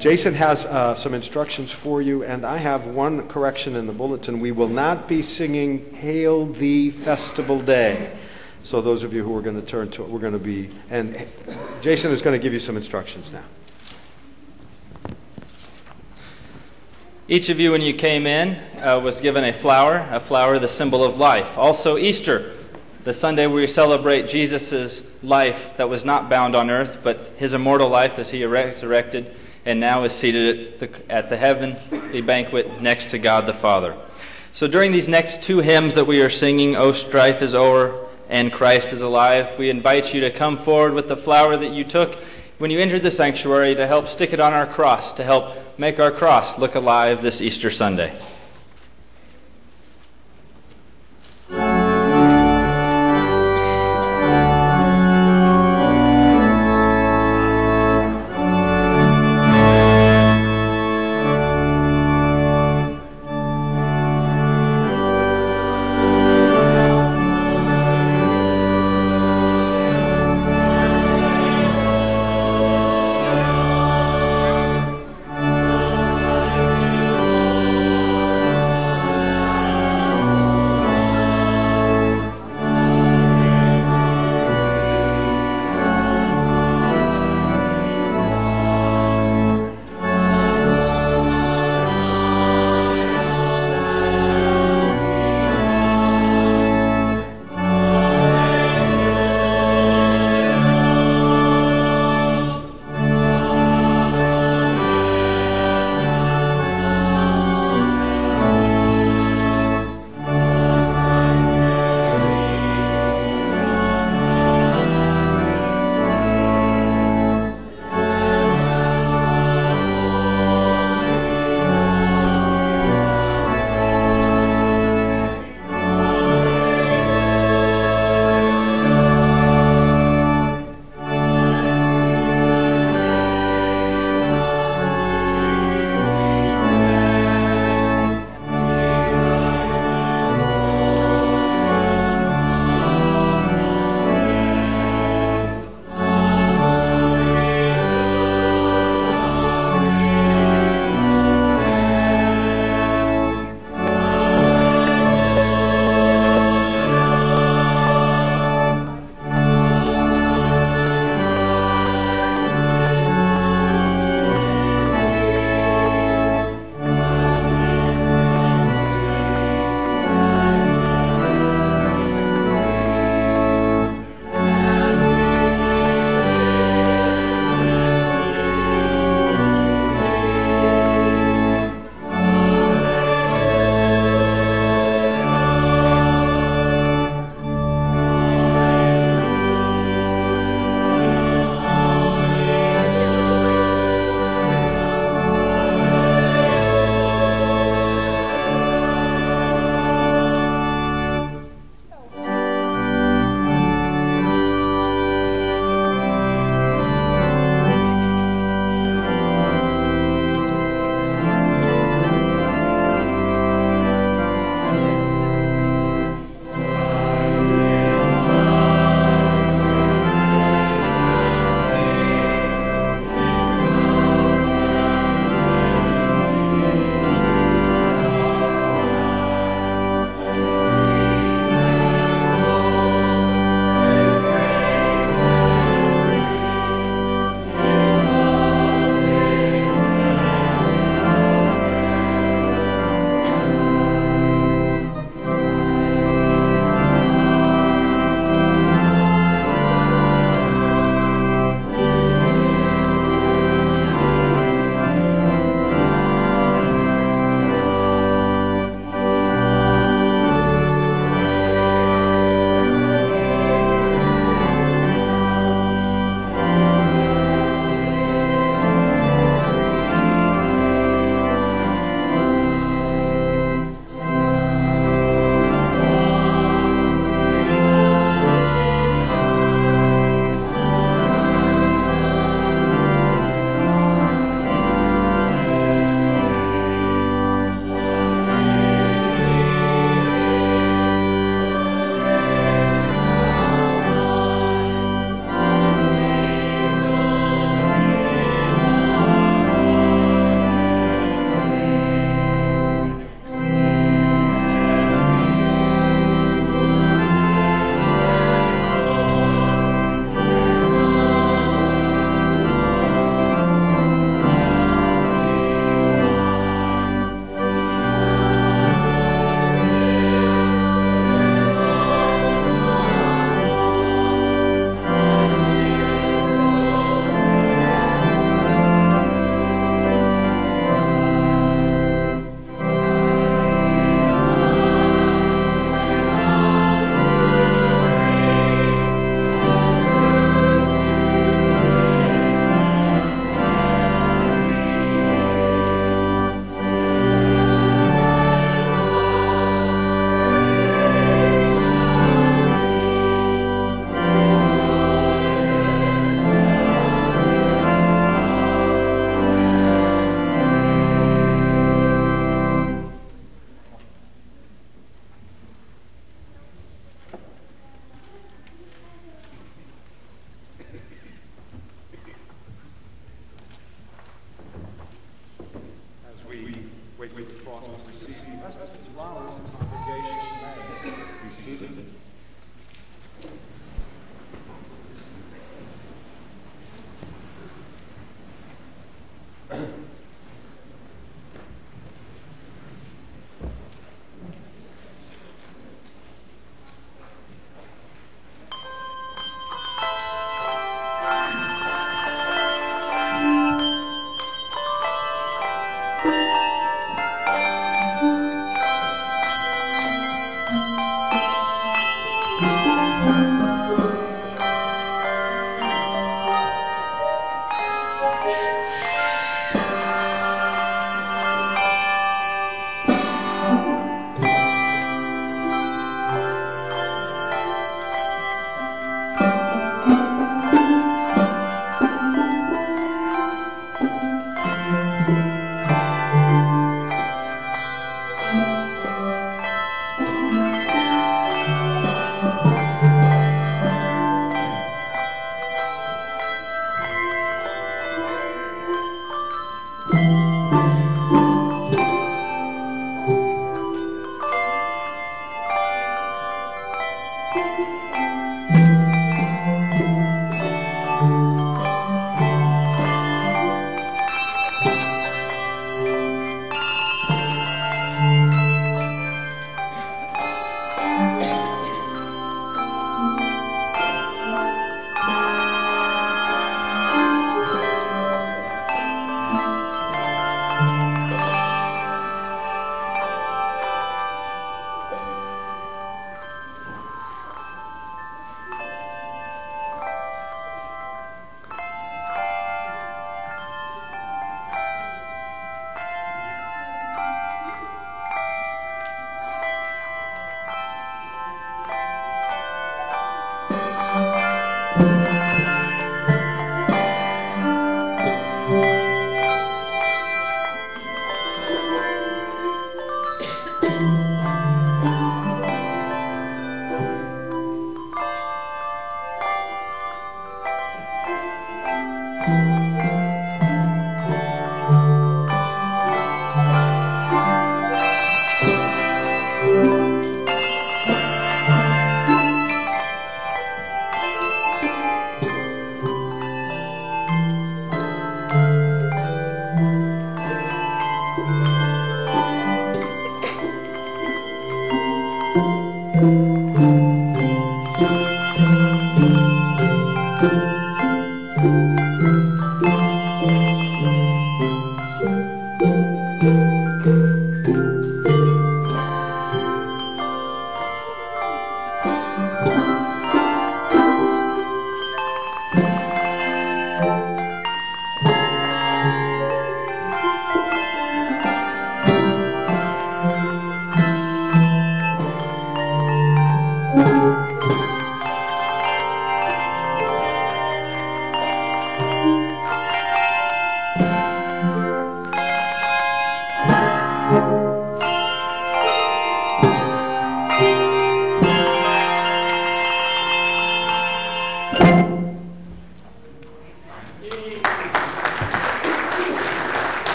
Jason has uh, some instructions for you, and I have one correction in the bulletin. We will not be singing Hail the Festival Day. So those of you who are going to turn to it, we're going to be, and Jason is going to give you some instructions now. Each of you, when you came in, uh, was given a flower, a flower, the symbol of life. Also, Easter, the Sunday we celebrate Jesus' life that was not bound on earth, but his immortal life as he resurrected and now is seated at the, at the heavenly banquet next to God the Father. So during these next two hymns that we are singing, O Strife is O'er and Christ is Alive, we invite you to come forward with the flower that you took when you entered the sanctuary to help stick it on our cross, to help make our cross look alive this Easter Sunday.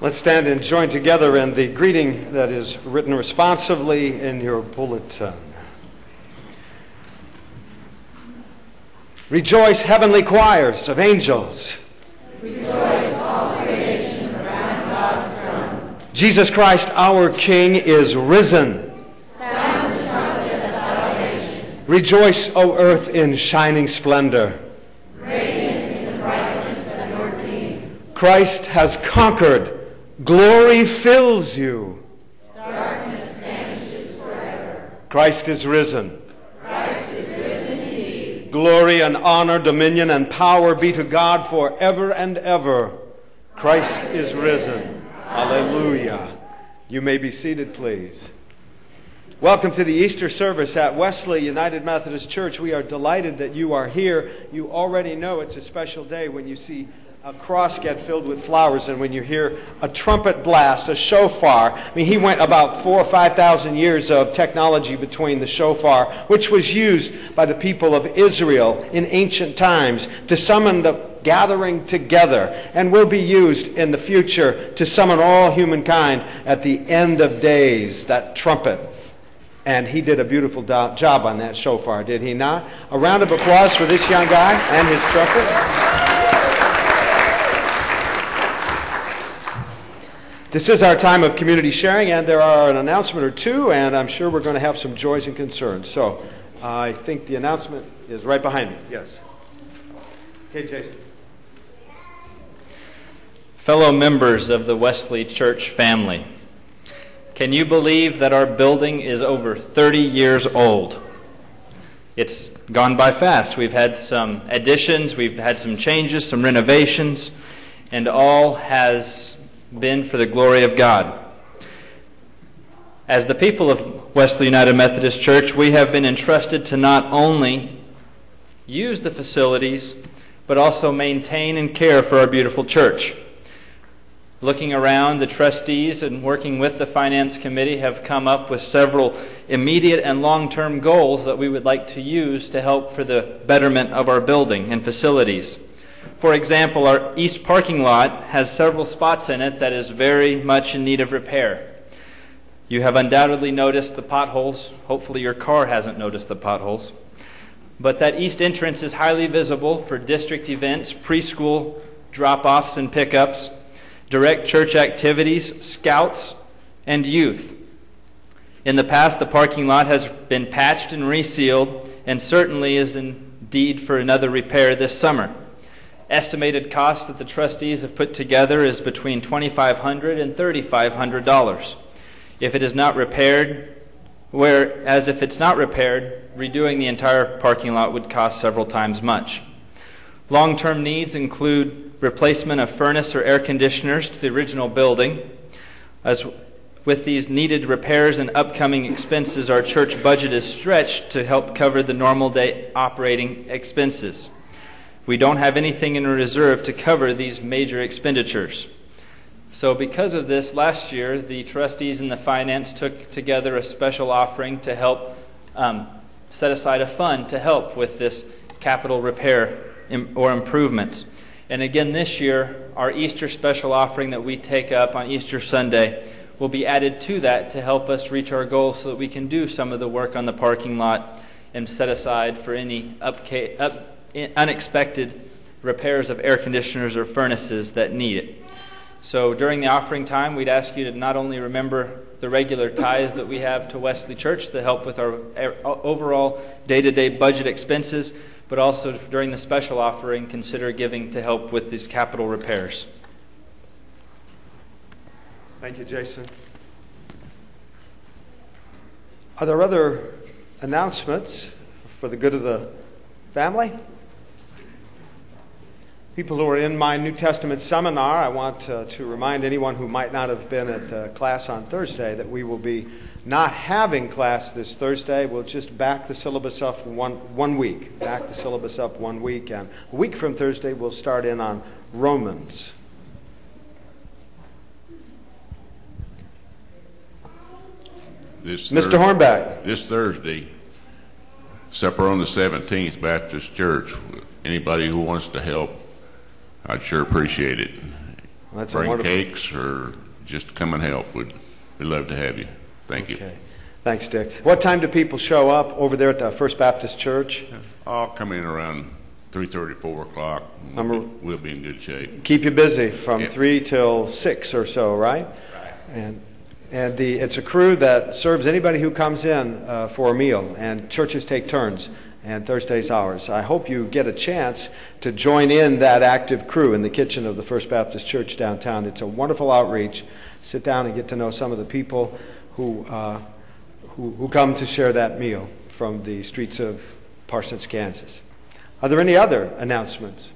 Let's stand and join together in the greeting that is written responsively in your bulletin. Rejoice, heavenly choirs of angels. Rejoice, all creation around God's throne. Jesus Christ, our King, is risen. Sound the trumpet of salvation. Rejoice, O earth, in shining splendor. Radiant in the brightness of your King. Christ has conquered. Glory fills you. Darkness vanishes forever. Christ is risen. Christ is risen indeed. Glory and honor, dominion and power be to God forever and ever. Christ is risen. Alleluia. You may be seated, please. Welcome to the Easter service at Wesley United Methodist Church. We are delighted that you are here. You already know it's a special day when you see a cross get filled with flowers and when you hear a trumpet blast, a shofar. I mean, he went about four or five thousand years of technology between the shofar, which was used by the people of Israel in ancient times to summon the gathering together and will be used in the future to summon all humankind at the end of days, that trumpet. And he did a beautiful job on that shofar, did he not? A round of applause for this young guy and his trumpet. This is our time of community sharing, and there are an announcement or two, and I'm sure we're going to have some joys and concerns. So I think the announcement is right behind me. Yes. Okay, Jason. Fellow members of the Wesley Church family, can you believe that our building is over 30 years old? It's gone by fast. We've had some additions, we've had some changes, some renovations, and all has been for the glory of God. As the people of Wesley United Methodist Church, we have been entrusted to not only use the facilities, but also maintain and care for our beautiful church. Looking around, the trustees and working with the Finance Committee have come up with several immediate and long term goals that we would like to use to help for the betterment of our building and facilities. For example, our east parking lot has several spots in it that is very much in need of repair. You have undoubtedly noticed the potholes. Hopefully, your car hasn't noticed the potholes. But that east entrance is highly visible for district events, preschool drop offs and pickups, direct church activities, scouts, and youth. In the past, the parking lot has been patched and resealed and certainly is indeed for another repair this summer. Estimated cost that the trustees have put together is between $2,500 and $3,500. If it is not repaired, whereas if it's not repaired, redoing the entire parking lot would cost several times much. Long term needs include replacement of furnace or air conditioners to the original building. As with these needed repairs and upcoming expenses, our church budget is stretched to help cover the normal day operating expenses. We don't have anything in reserve to cover these major expenditures. So, because of this, last year the trustees and the finance took together a special offering to help um, set aside a fund to help with this capital repair or improvements. And again, this year, our Easter special offering that we take up on Easter Sunday will be added to that to help us reach our goals so that we can do some of the work on the parking lot and set aside for any upca- up, unexpected repairs of air conditioners or furnaces that need it. So during the offering time, we'd ask you to not only remember the regular tithes that we have to Wesley Church to help with our overall day to day budget expenses, but also during the special offering, consider giving to help with these capital repairs. Thank you, Jason. Are there other announcements for the good of the family? people who are in my New Testament seminar, I want uh, to remind anyone who might not have been at the class on Thursday that we will be not having class this Thursday. We'll just back the syllabus up one, one week. Back the syllabus up one week. And a week from Thursday, we'll start in on Romans. This Mr. Hornback. This Thursday, supper on the 17th, Baptist Church. Anybody who wants to help I'd sure appreciate it. Well, Bring wonderful... cakes or just come and help. We'd, we'd love to have you. Thank you. okay. Thanks, Dick. What time do people show up over there at the First Baptist Church? I'll come in around 3.30, 4 o'clock. We'll, be, we'll be in good shape. Keep you busy from yeah. 3 till 6 or so, right? Right. And, and the, it's a crew that serves anybody who comes in uh, for a meal, and churches take turns and Thursday's ours. I hope you get a chance to join in that active crew in the kitchen of the First Baptist Church downtown. It's a wonderful outreach. Sit down and get to know some of the people who, uh, who, who come to share that meal from the streets of Parsons, Kansas. Are there any other announcements?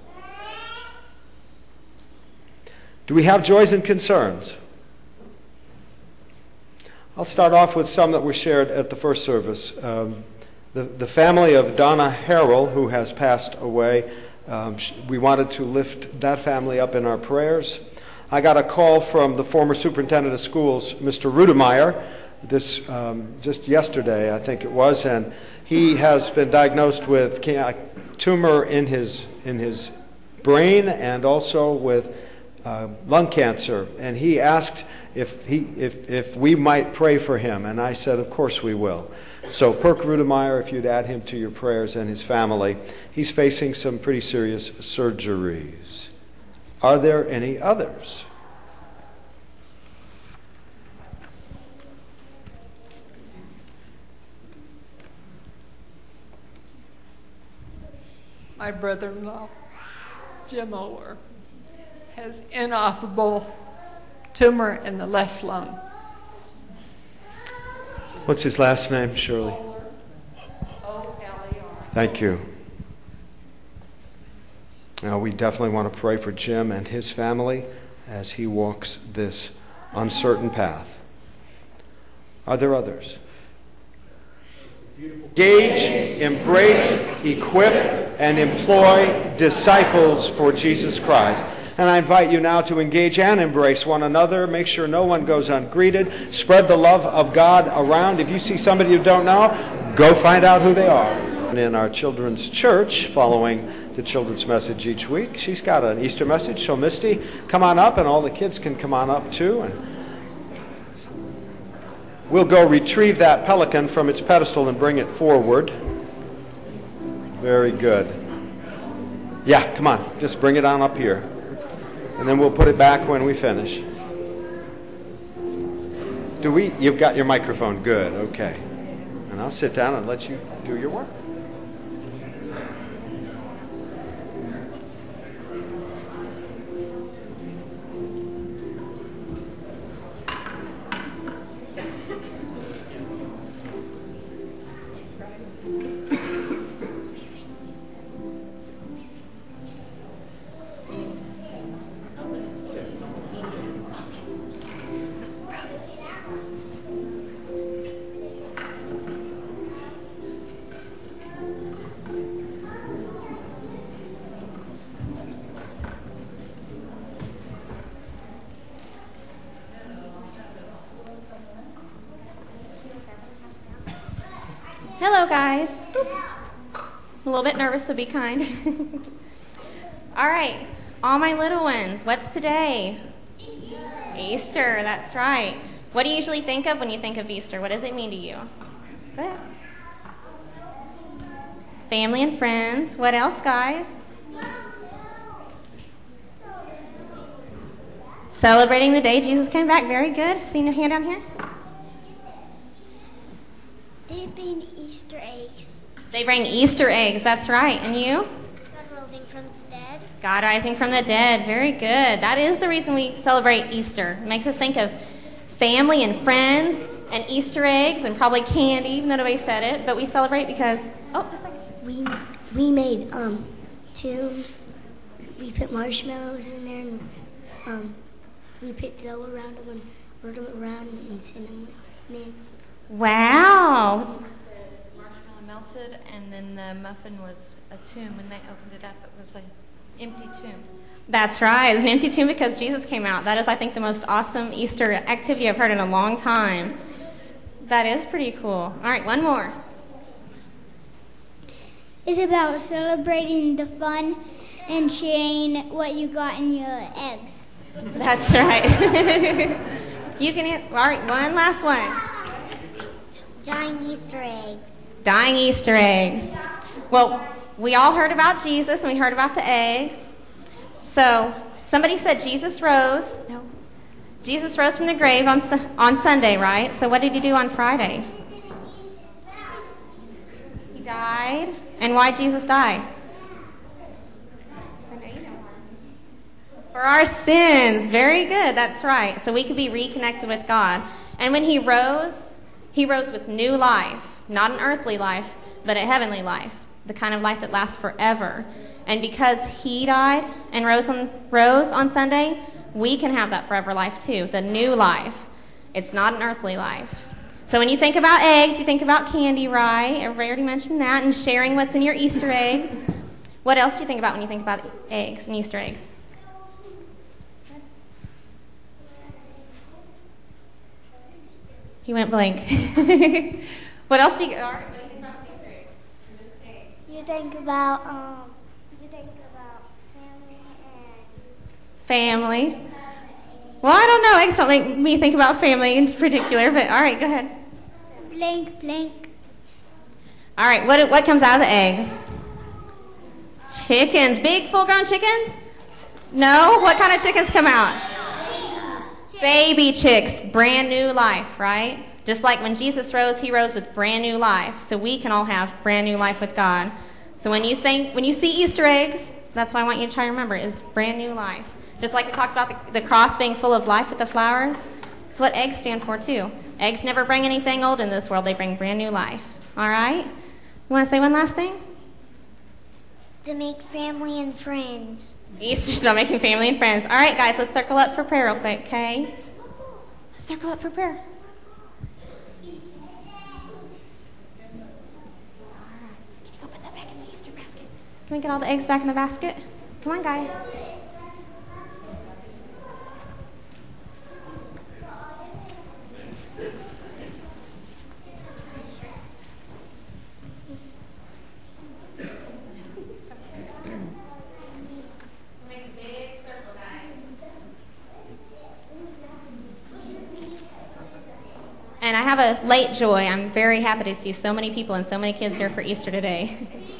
Do we have joys and concerns? I'll start off with some that were shared at the first service. Um, the, the family of Donna Harrell, who has passed away, um, we wanted to lift that family up in our prayers. I got a call from the former superintendent of schools, Mr. Rudemeyer, this um, just yesterday, I think it was, and he has been diagnosed with a tumor in his in his brain and also with uh, lung cancer. And he asked if, he, if, if we might pray for him. And I said, Of course we will. So, Perk Rudemeyer, if you'd add him to your prayers and his family, he's facing some pretty serious surgeries. Are there any others? My brother-in-law, Jim Ower, has inoperable tumor in the left lung. What's his last name, Shirley? Thank you. Now, we definitely want to pray for Jim and his family as he walks this uncertain path. Are there others? Engage, embrace, equip, and employ disciples for Jesus Christ. And I invite you now to engage and embrace one another. Make sure no one goes ungreeted. Spread the love of God around. If you see somebody you don't know, go find out who they are. In our children's church, following the children's message each week, she's got an Easter message. So, Misty, come on up, and all the kids can come on up too. And we'll go retrieve that pelican from its pedestal and bring it forward. Very good. Yeah, come on. Just bring it on up here and then we'll put it back when we finish. Do we? You've got your microphone. Good. Okay. And I'll sit down and let you do your work. Hello, guys. A little bit nervous, so be kind. all right, all my little ones, what's today? Easter. that's right. What do you usually think of when you think of Easter? What does it mean to you? What? Family and friends. What else, guys? Celebrating the day Jesus came back. Very good. Seeing a hand down here? Dipping Easter bring Easter eggs, that's right. And you? God rising from the dead. God rising from the dead. Very good. That is the reason we celebrate Easter. It makes us think of family and friends and Easter eggs and probably candy, even though nobody said it. But we celebrate because, oh, just like We, we made um, tombs. We put marshmallows in there and um, we put dough around them and rolled them around and sent them in. Wow melted, and then the muffin was a tomb. When they opened it up, it was an empty tomb. That's right. It's an empty tomb because Jesus came out. That is, I think, the most awesome Easter activity I've heard in a long time. That is pretty cool. All right, one more. It's about celebrating the fun and sharing what you got in your eggs. That's right. you can. All right, one last one. Giant Easter eggs. Dying Easter eggs. Well, we all heard about Jesus and we heard about the eggs. So somebody said Jesus rose. No. Jesus rose from the grave on, on Sunday, right? So what did he do on Friday? He died. And why Jesus die? For our sins. Very good. That's right. So we could be reconnected with God. And when he rose, he rose with new life. Not an earthly life, but a heavenly life, the kind of life that lasts forever. And because he died and rose on, rose on Sunday, we can have that forever life too, the new life. It's not an earthly life. So when you think about eggs, you think about candy, right? Everybody already mentioned that, and sharing what's in your Easter eggs. What else do you think about when you think about eggs and Easter eggs? He went blank. What else do you, Art, what do you think about You think about, um, you think about family and Family. Well, I don't know. Eggs don't make me think about family in particular, but all right, go ahead. Blank, blank. All right, what, what comes out of the eggs? Chickens. Big full grown chickens? No? What kind of chickens come out? Baby chicks. Brand new life, right? Just like when Jesus rose, he rose with brand new life. So we can all have brand new life with God. So when you think, when you see Easter eggs, that's what I want you to try to remember is brand new life. Just like we talked about the, the cross being full of life with the flowers, it's what eggs stand for too. Eggs never bring anything old in this world; they bring brand new life. All right. You want to say one last thing? To make family and friends. Easter's about making family and friends. All right, guys, let's circle up for prayer real quick, okay? Let's circle up for prayer. Can you go put that back in the Easter basket? Can we get all the eggs back in the basket? Come on, guys. And I have a late joy. I'm very happy to see so many people and so many kids here for Easter today.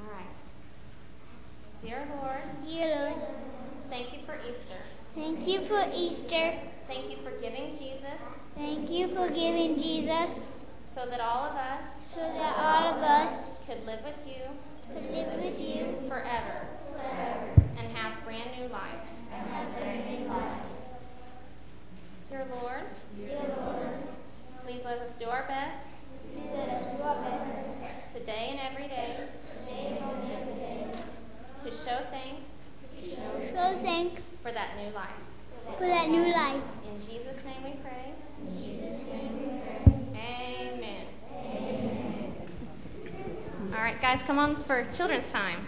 All right. Dear Lord, Dear Lord, thank you for Easter. thank you for Easter. Thank you for giving Jesus Thank you for giving Jesus so that all of us so that all of us could live with you could live with you forever and have brand new life. Dear Lord, please let us do our best today and every day to show thanks show thanks for that new life. for that new life. In Jesus' name we pray. Amen. All right, guys, come on for children's time.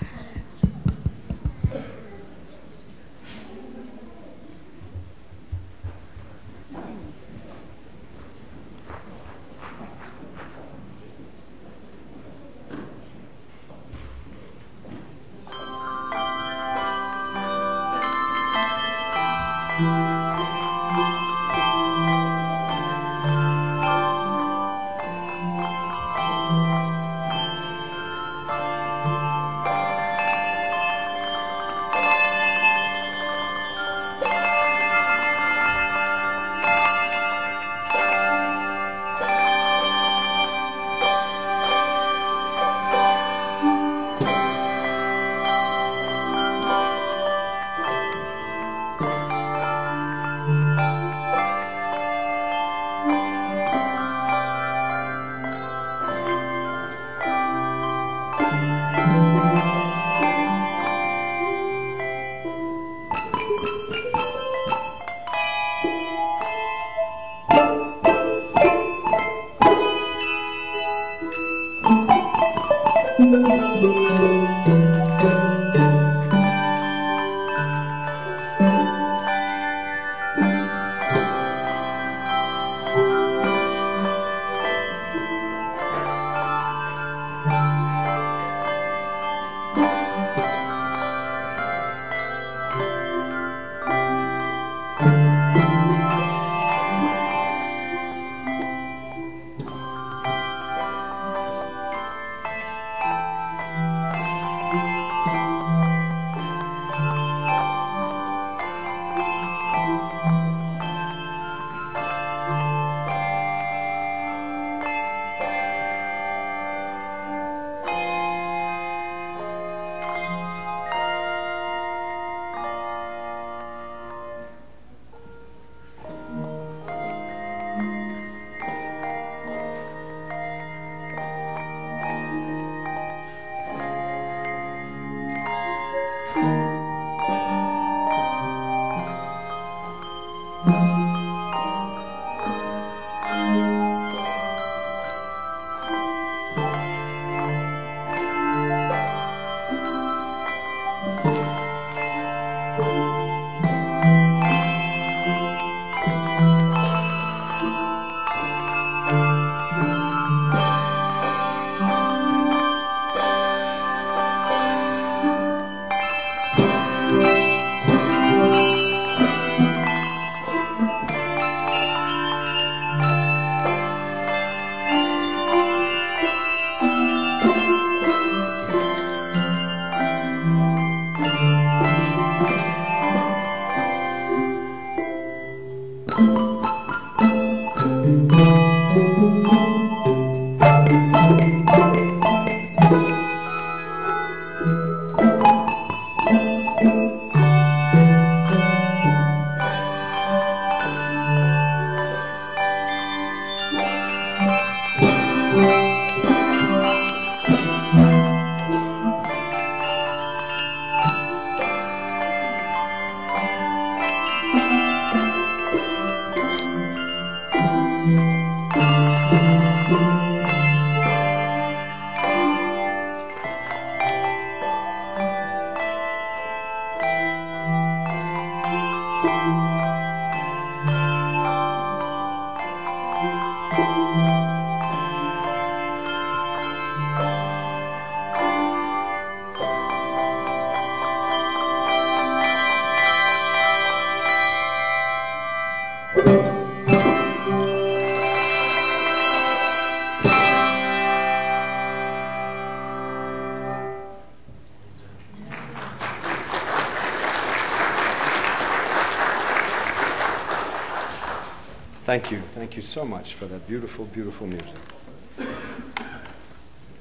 Thank you. Thank you so much for that beautiful, beautiful music.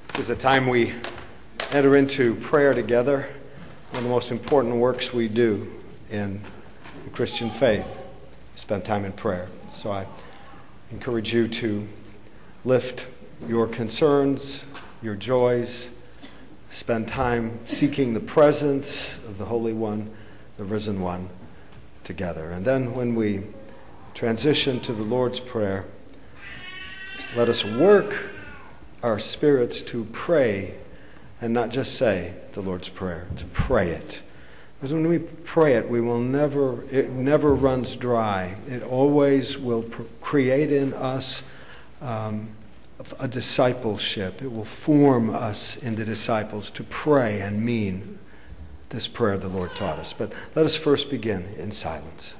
This is a time we enter into prayer together, one of the most important works we do in the Christian faith. Spend time in prayer. So I encourage you to lift your concerns, your joys, spend time seeking the presence of the Holy One, the risen one, together. And then when we transition to the Lord's Prayer, let us work our spirits to pray and not just say the Lord's Prayer, to pray it. Because when we pray it, we will never, it never runs dry. It always will pr- create in us um, a discipleship. It will form us into disciples to pray and mean this prayer the Lord taught us. But let us first begin in silence.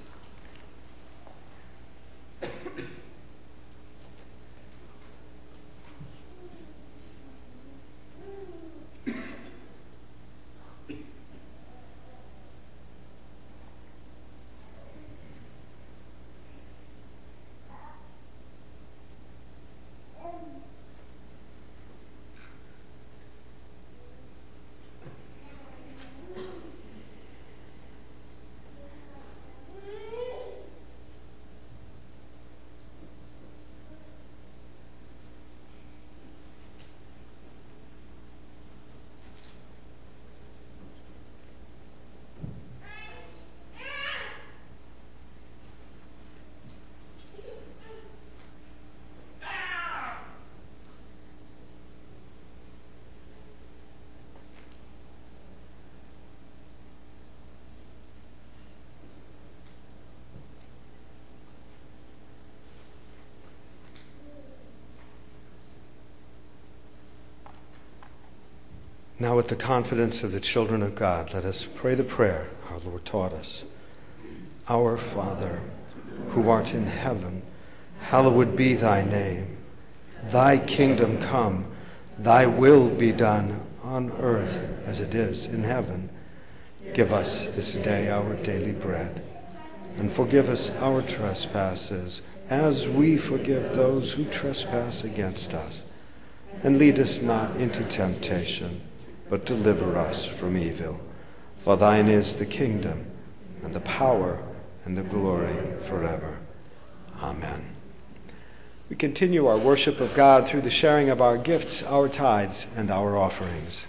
Now, with the confidence of the children of God, let us pray the prayer our Lord taught us. Our Father, who art in heaven, hallowed be thy name. Thy kingdom come, thy will be done on earth as it is in heaven. Give us this day our daily bread, and forgive us our trespasses as we forgive those who trespass against us. And lead us not into temptation but deliver us from evil. For thine is the kingdom, and the power, and the glory forever. Amen. We continue our worship of God through the sharing of our gifts, our tithes, and our offerings.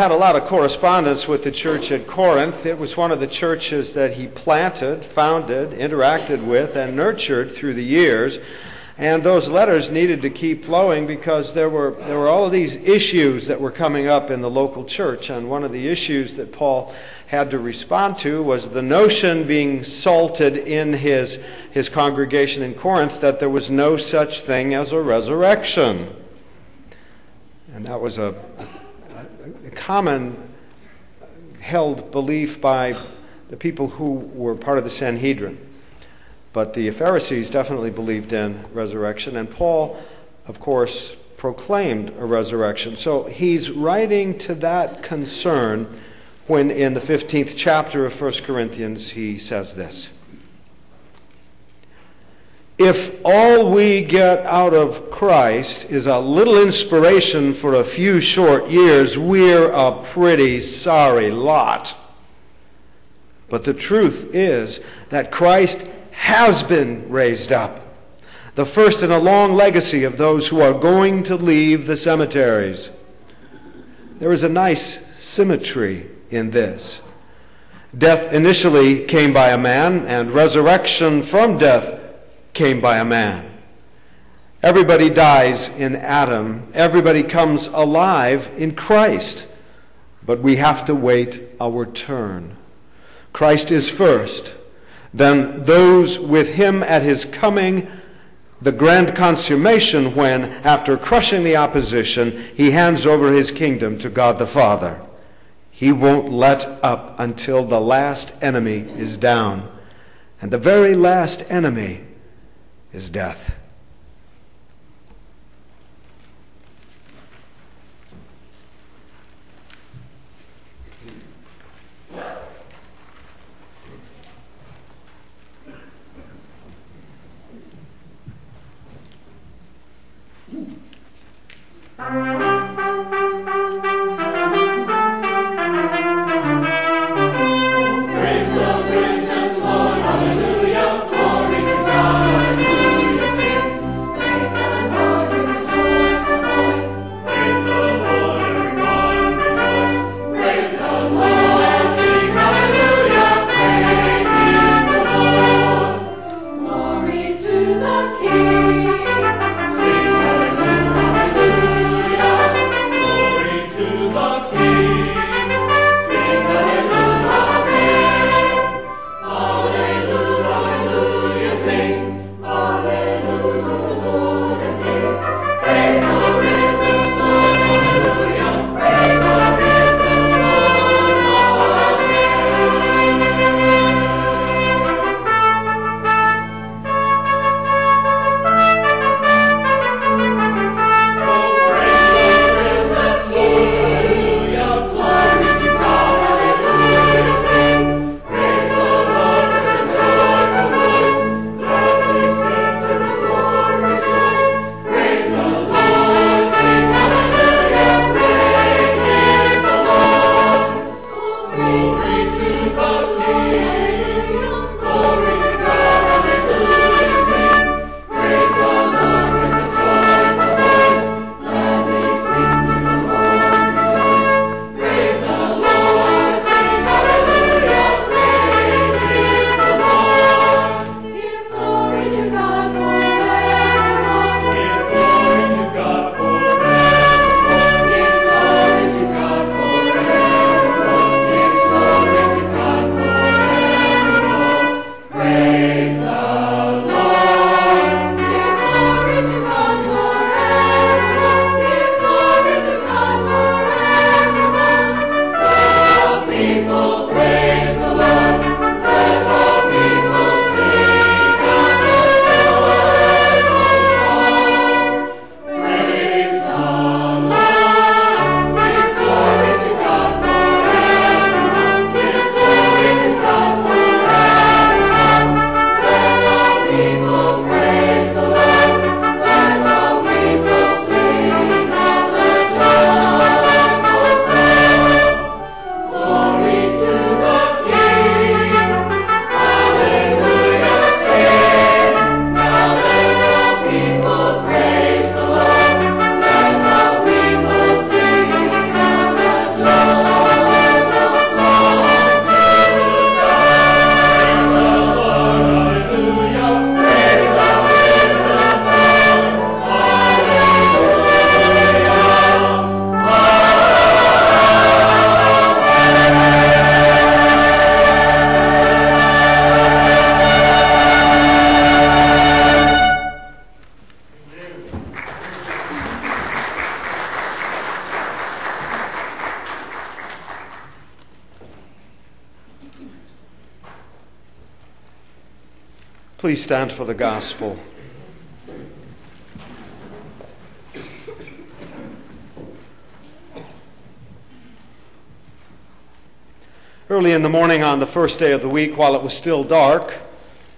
Had a lot of correspondence with the church at Corinth. It was one of the churches that he planted, founded, interacted with, and nurtured through the years. And those letters needed to keep flowing because there were, there were all of these issues that were coming up in the local church. And one of the issues that Paul had to respond to was the notion being salted in his, his congregation in Corinth that there was no such thing as a resurrection. And that was a, common held belief by the people who were part of the Sanhedrin. But the Pharisees definitely believed in resurrection, and Paul, of course, proclaimed a resurrection. So he's writing to that concern when in the 15th chapter of 1 Corinthians he says this. If all we get out of Christ is a little inspiration for a few short years, we're a pretty sorry lot. But the truth is that Christ has been raised up, the first in a long legacy of those who are going to leave the cemeteries. There is a nice symmetry in this. Death initially came by a man, and resurrection from death came by a man. Everybody dies in Adam, everybody comes alive in Christ, but we have to wait our turn. Christ is first then those with him at his coming, the grand consummation when, after crushing the opposition, he hands over his kingdom to God the Father. He won't let up until the last enemy is down. And the very last enemy is death. Praise Please stand for the gospel. Early in the morning on the first day of the week, while it was still dark,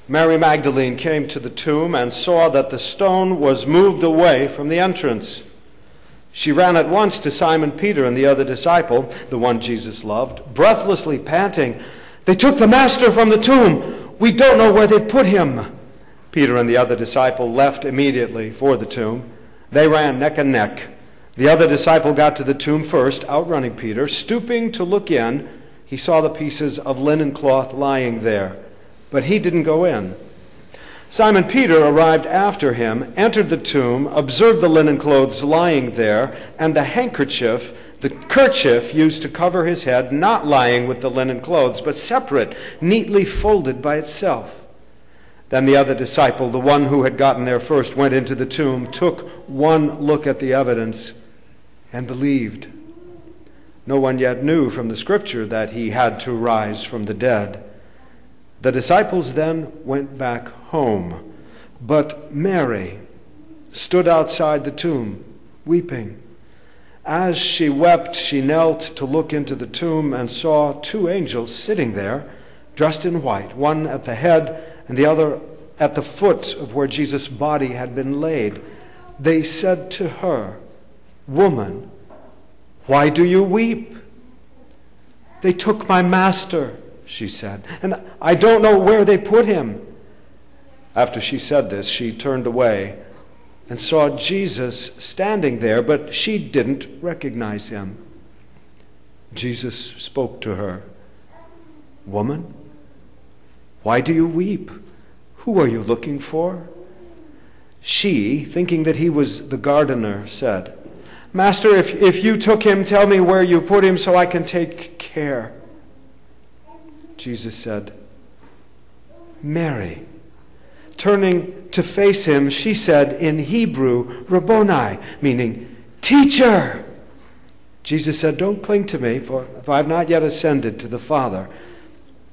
Mary Magdalene came to the tomb and saw that the stone was moved away from the entrance. She ran at once to Simon Peter and the other disciple, the one Jesus loved, breathlessly panting, They took the Master from the tomb. We don't know where they've put him. Peter and the other disciple left immediately for the tomb. They ran neck and neck. The other disciple got to the tomb first, outrunning Peter. Stooping to look in, he saw the pieces of linen cloth lying there, but he didn't go in. Simon Peter arrived after him, entered the tomb, observed the linen clothes lying there, and the handkerchief, the kerchief used to cover his head, not lying with the linen clothes, but separate, neatly folded by itself. Then the other disciple, the one who had gotten there first, went into the tomb, took one look at the evidence, and believed. No one yet knew from the scripture that he had to rise from the dead. The disciples then went back home, but Mary stood outside the tomb, weeping. As she wept, she knelt to look into the tomb and saw two angels sitting there, dressed in white, one at the head and the other at the foot of where Jesus' body had been laid. They said to her, Woman, why do you weep? They took my master she said. And I don't know where they put him. After she said this, she turned away and saw Jesus standing there, but she didn't recognize him. Jesus spoke to her Woman, why do you weep? Who are you looking for? She, thinking that he was the gardener, said, Master, if, if you took him, tell me where you put him so I can take care. Jesus said, Mary. Turning to face him, she said in Hebrew, Rabboni, meaning teacher. Jesus said, Don't cling to me, for I have not yet ascended to the Father.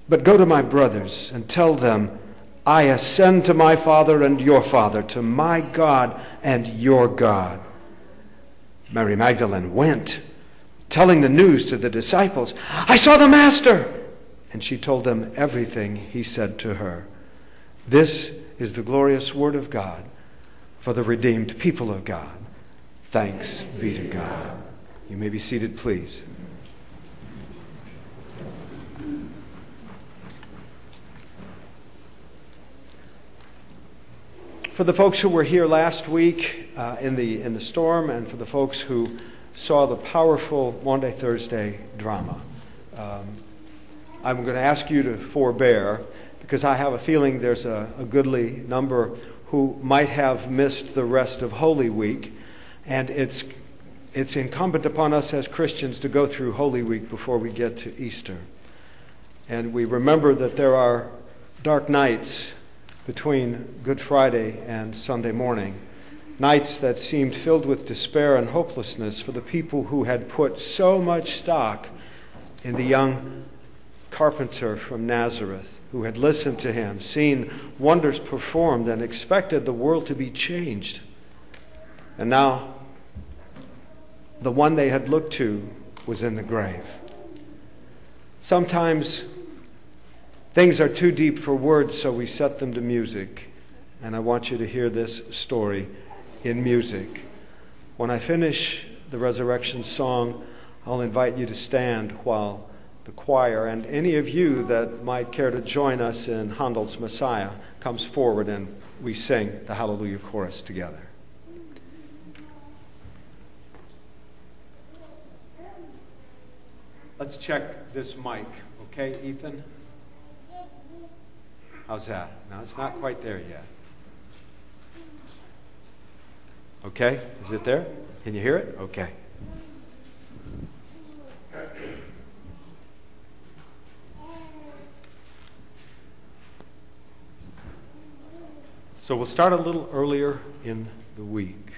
But go to my brothers and tell them, I ascend to my Father and your Father, to my God and your God. Mary Magdalene went, telling the news to the disciples I saw the Master and she told them everything he said to her. This is the glorious word of God for the redeemed people of God. Thanks be to God. You may be seated, please. For the folks who were here last week uh, in, the, in the storm, and for the folks who saw the powerful Maundy Thursday drama, um, I'm going to ask you to forbear because I have a feeling there's a, a goodly number who might have missed the rest of Holy Week. And it's, it's incumbent upon us as Christians to go through Holy Week before we get to Easter. And we remember that there are dark nights between Good Friday and Sunday morning. Nights that seemed filled with despair and hopelessness for the people who had put so much stock in the young carpenter from Nazareth who had listened to him, seen wonders performed, and expected the world to be changed. And now, the one they had looked to was in the grave. Sometimes things are too deep for words, so we set them to music. And I want you to hear this story in music. When I finish the resurrection song, I'll invite you to stand while the choir, and any of you that might care to join us in Handel's Messiah comes forward and we sing the Hallelujah chorus together. Let's check this mic, okay, Ethan? How's that? Now, it's not quite there yet. Okay, is it there? Can you hear it? Okay. So we'll start a little earlier in the week.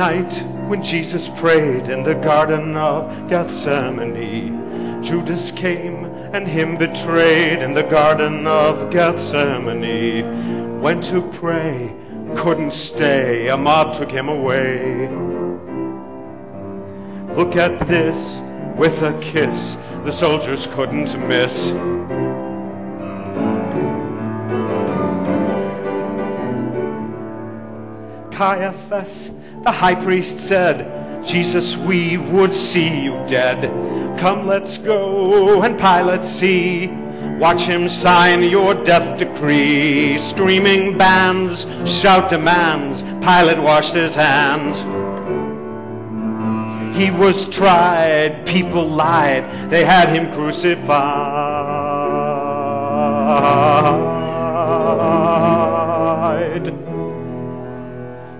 Night when Jesus prayed in the Garden of Gethsemane, Judas came and him betrayed in the Garden of Gethsemane. Went to pray, couldn't stay, a mob took him away. Look at this, with a kiss, the soldiers couldn't miss. Caiaphas, the high priest, said, Jesus, we would see you dead. Come, let's go and Pilate see. Watch him sign your death decree. Screaming bands shout demands. Pilate washed his hands. He was tried, people lied, they had him crucified.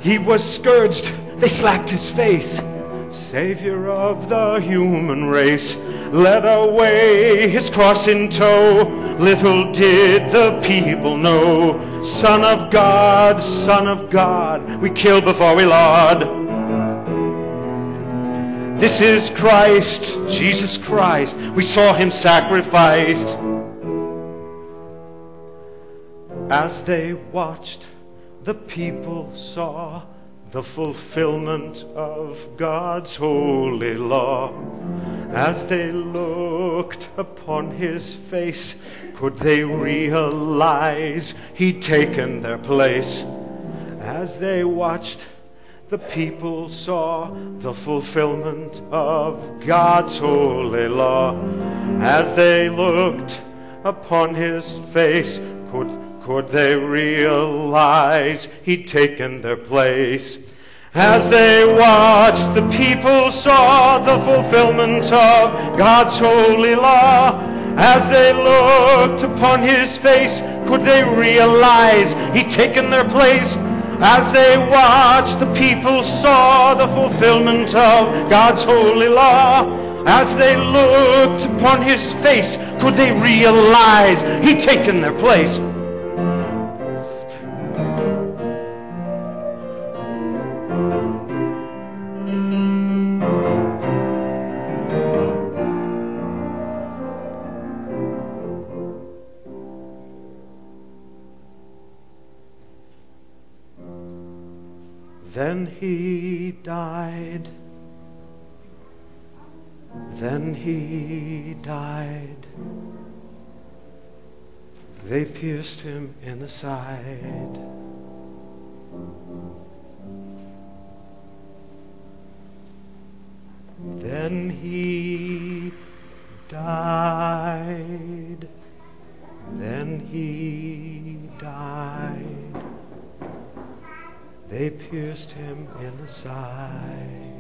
He was scourged, they slapped his face. Savior of the human race, led away his cross in tow. Little did the people know. Son of God, Son of God, we kill before we laud. This is Christ, Jesus Christ. We saw him sacrificed. As they watched, the people saw the fulfillment of God's holy law. As they looked upon his face, could they realize he'd taken their place? As they watched, the people saw the fulfillment of God's holy law. As they looked upon his face, could, could they realize he'd taken their place? As they watched, the people saw the fulfillment of God's holy law. As they looked upon his face, could they realize he'd taken their place? As they watched, the people saw the fulfillment of God's holy law. As they looked upon his face, could they realize he'd taken their place? Then he died. Then he died. They pierced him in the side. Then he died. Then he died. They pierced him in the side.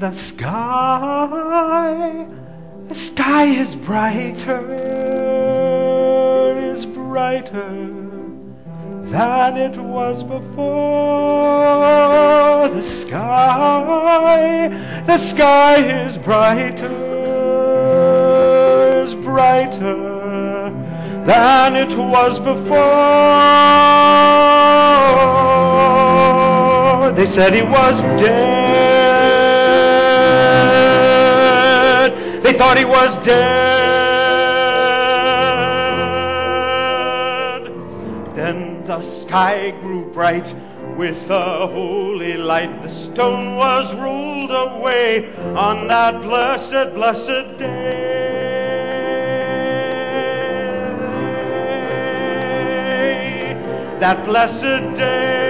The sky, the sky is brighter, is brighter than it was before. The sky, the sky is brighter, is brighter than it was before. They said he was dead. Thought he was dead. Then the sky grew bright with a holy light. The stone was rolled away on that blessed, blessed day. That blessed day.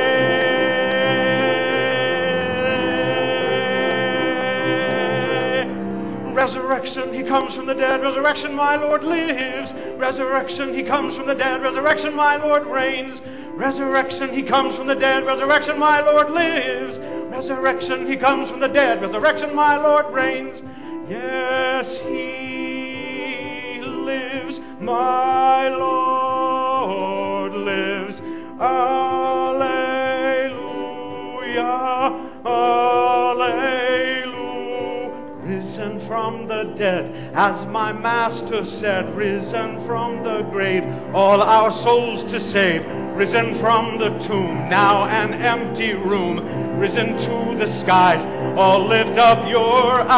Resurrection, he comes from the dead. Resurrection, my Lord lives. Resurrection, he comes from the dead. Resurrection, my Lord reigns. Resurrection, he comes from the dead. Resurrection, my Lord lives. Resurrection, he comes from the dead. Resurrection, my Lord reigns. Yes, he lives. My Lord lives. Alleluia. Alleluia. Risen from the dead, as my master said, risen from the grave, all our souls to save, risen from the tomb, now an empty room, risen to the skies, all lift up your eyes.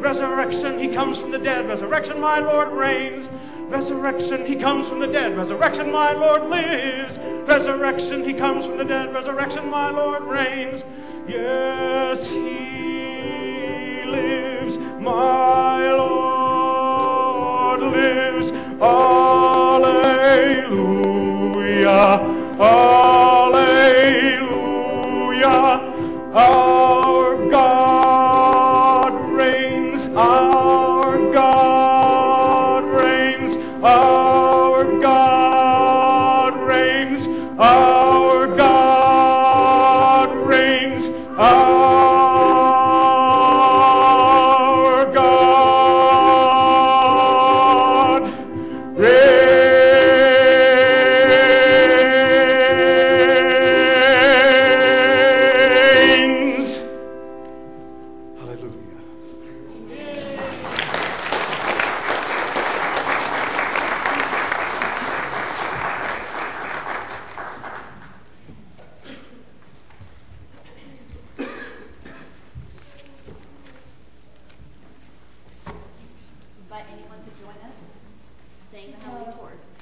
Resurrection, he comes from the dead, resurrection, my Lord reigns. Resurrection, he comes from the dead. Resurrection, my Lord lives. Resurrection, he comes from the dead. Resurrection, my Lord reigns. Yes, he lives. My Lord lives. Alleluia. Alleluia. Our anyone to join us, sing the Holy Chorus.